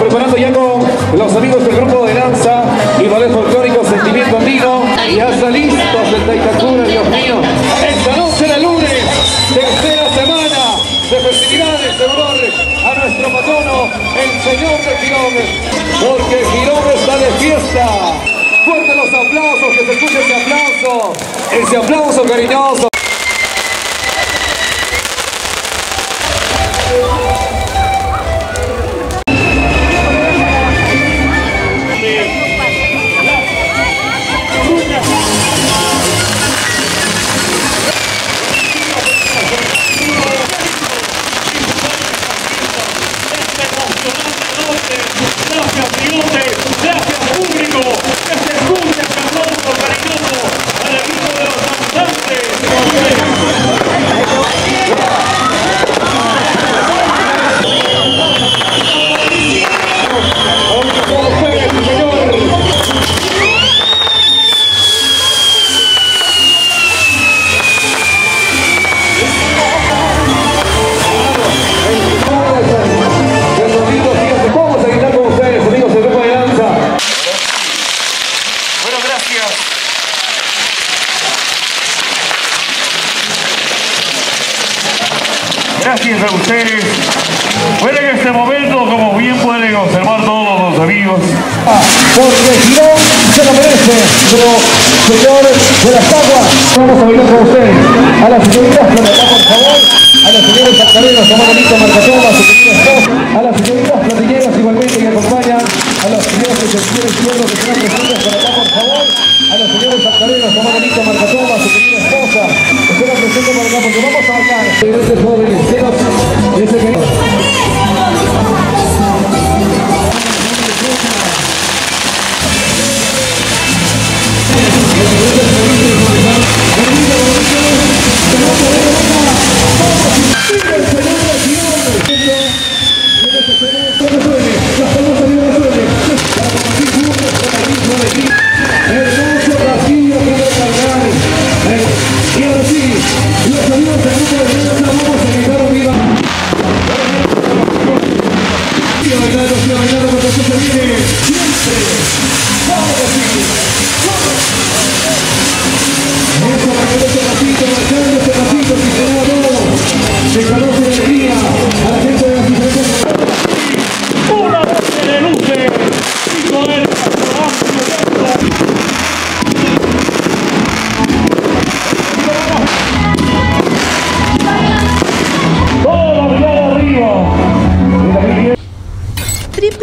preparando ya con los amigos del grupo de danza y ballet folclórico Sentimiento Andino. Ya está listos el Taitacura, Dios mío. Esta noche de lunes, tercera semana de festividades de honor a nuestro patrono, el señor de Girón. Porque Girón está de fiesta. Fuerte los aplausos, que se escuche ese aplauso. Ese aplauso cariñoso. Gracias a ustedes. Bueno, en este momento, como bien pueden observar todos los amigos, Porque Girón se lo merece, pero señor de las aguas, vamos a bailar con ustedes. A las señoritas, por favor. A las señoras Sacaleras, a Marcatoma, a su querida esposa. A las señoritas platilleras igualmente que acompañan. A las señoras de sección izquierdo que están presentes por acá, por favor. A las señoras Sacaleras, a Manolito Marcatoma, su querida esposa. Que estén presentes por acá porque vamos a bailar. Gracias, jóvenes. Ese querido. Hermoso siempre. Vamos